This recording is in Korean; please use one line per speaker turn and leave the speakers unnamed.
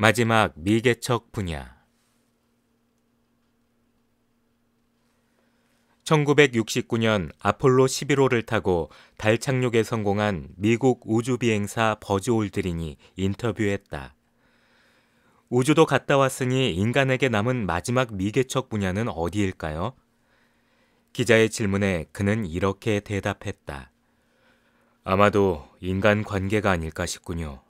마지막 미개척 분야 1969년 아폴로 11호를 타고 달 착륙에 성공한 미국 우주비행사 버즈 올드린이 인터뷰했다. 우주도 갔다 왔으니 인간에게 남은 마지막 미개척 분야는 어디일까요? 기자의 질문에 그는 이렇게 대답했다. 아마도 인간 관계가 아닐까 싶군요.